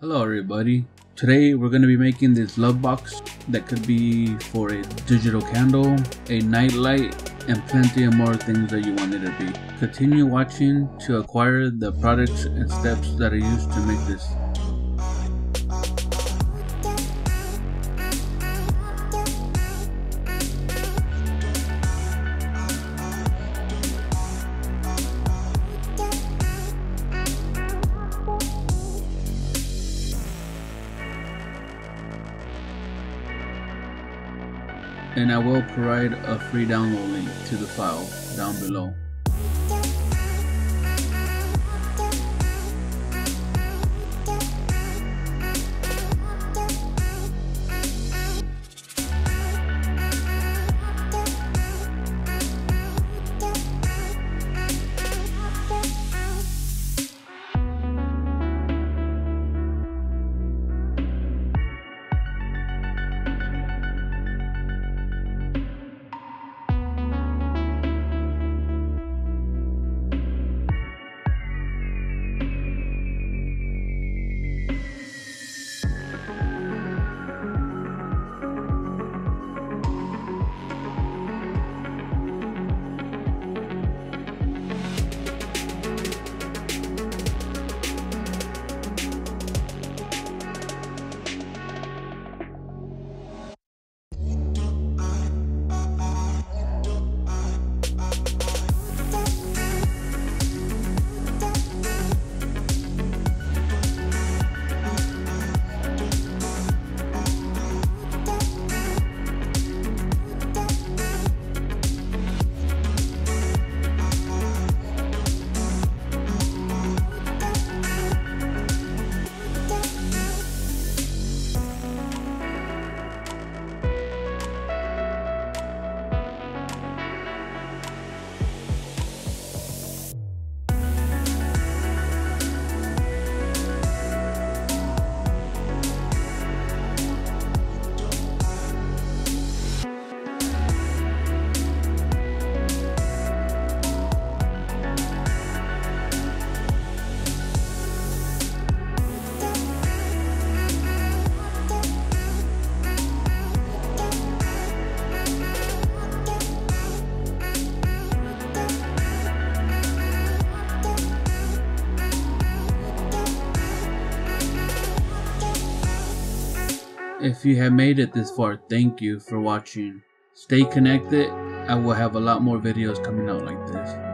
Hello everybody. Today we're going to be making this love box that could be for a digital candle, a night light, and plenty of more things that you want it to be. Continue watching to acquire the products and steps that are used to make this. And I will provide a free download link to the file down below. If you have made it this far, thank you for watching. Stay connected, I will have a lot more videos coming out like this.